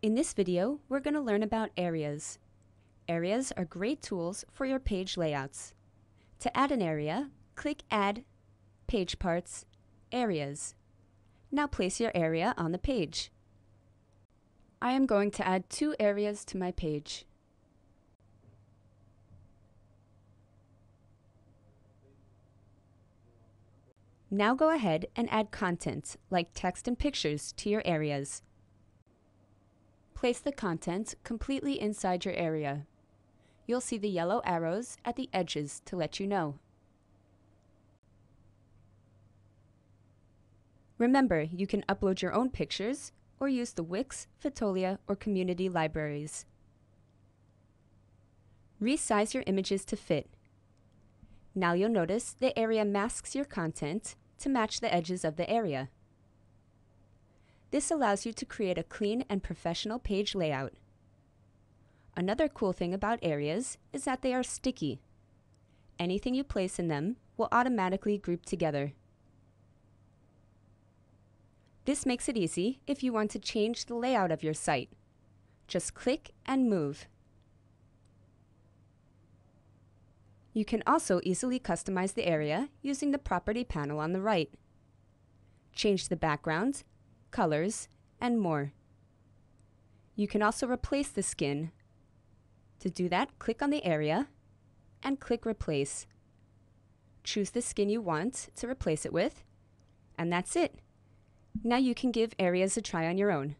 In this video, we're going to learn about areas. Areas are great tools for your page layouts. To add an area, click Add, Page Parts, Areas. Now place your area on the page. I am going to add two areas to my page. Now go ahead and add content, like text and pictures, to your areas. Place the content completely inside your area. You'll see the yellow arrows at the edges to let you know. Remember, you can upload your own pictures or use the Wix, Fotolia, or community libraries. Resize your images to fit. Now you'll notice the area masks your content to match the edges of the area. This allows you to create a clean and professional page layout. Another cool thing about areas is that they are sticky. Anything you place in them will automatically group together. This makes it easy if you want to change the layout of your site. Just click and move. You can also easily customize the area using the property panel on the right. Change the background, colors, and more. You can also replace the skin. To do that, click on the area and click Replace. Choose the skin you want to replace it with, and that's it. Now you can give areas a try on your own.